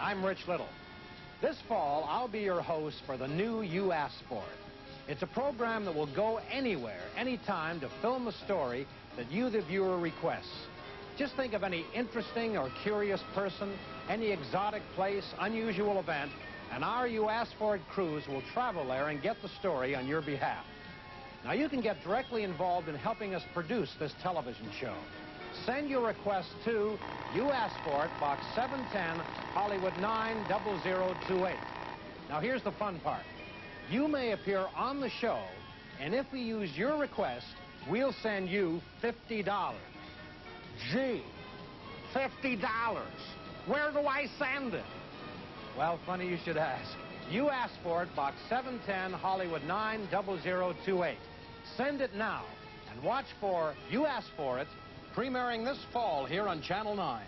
I'm Rich Little. This fall, I'll be your host for the new You Asked. It's a program that will go anywhere, anytime to film a story that you, the viewer, requests. Just think of any interesting or curious person, any exotic place, unusual event, and our You Asked For It crews will travel there and get the story on your behalf. Now, you can get directly involved in helping us produce this television show. Send your request to You Asked For It, Box 710, Hollywood 90028. Now, here's the fun part. You may appear on the show, and if we use your request, we'll send you $50. Gee, $50. Where do I send it? Well, funny you should ask. You asked for it, Box 710, Hollywood 90028. Send it now and watch for You Asked For It, premiering this fall here on Channel 9.